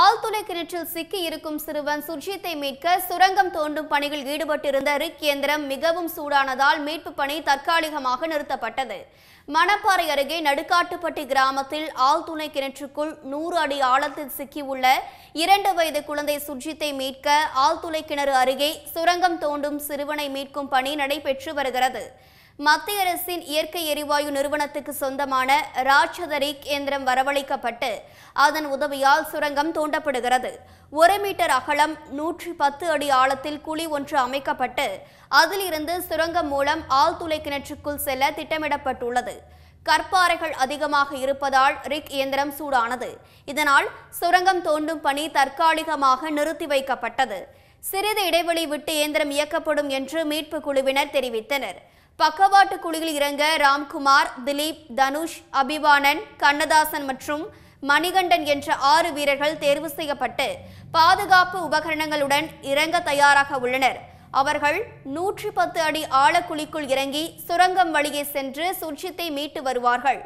ஆழ்துளை கிணற்றில் சிக்கி இருக்கும் சிறுவன் சுர்ஜித்தை மீட்க சுரங்கம் தோண்டும் பணியில் ஈடுபட்டிருந்த ரிக் இயந்திரம் மிகவும் சூடானதால் மீட்பு பணி தற்காலிகமாக நிறுத்தப்பட்டது. மணப்பாறை அருகே நடுக்காட்டுப்பட்டி கிராமத்தில் ஆழ்துளை கிணற்றுக்குள் நூறு அடி ஆழத்தில் சிக்கியுள்ள இரண்டு வயது குழந்தை சுர்ஜித்தை மீட்க ஆழ்துளை கிணறு அருகே சுரங்கம் தோண்டும் சிறுவனை மீட்கும் பணி நடைபெற்று வருகிறது. மத்திய அரசின் இயற்கை எரிவாயு நிறுவனத்துக்கு சொந்தமான ராட்சதரிக் இயந்திரம் வரவழைக்கப்பட்டு அதன் உதவியால் சுரங்கம் தோண்டப்படுகிறது. ஒரு மீட்டர் அகலம் நூற்றி பத்து அடி ஆழத்தில் குழி ஒன்று அமைக்கப்பட்டு அதிலிருந்து சுரங்கம் மூலம் ஆழ்துளை கிணற்றுக்குள் செல்ல திட்டமிடப்பட்டுள்ளது. கற்பாறைகள் அதிகமாக இருப்பதால் ரிக் இயந்திரம் சூடானது. இதனால் சுரங்கம் தோண்டும் பணி தற்காலிகமாக நிறுத்தி வைக்கப்பட்டது. சிறிது இடைவெளி விட்டு இயந்திரம் இயக்கப்படும் என்று மீட்பு குழுவினர் தெரிவித்தனர். பக்கவாட்டு குழியில் இறங்க ராம்குமார் திலீப் தனுஷ் அபிவானன் கண்ணதாசன் மற்றும் மணிகண்டன் என்ற ஆறு வீரர்கள் தேர்வு செய்யப்பட்டு பாதுகாப்பு உபகரணங்களுடன் இறங்க தயாராக உள்ளனர். அவர்கள் நூற்றி பத்து அடி ஆழக்குழிக்குள் இறங்கி சுரங்கம் வழியே சென்று சுர்ஜித்தை மீட்டு வருவார்கள்.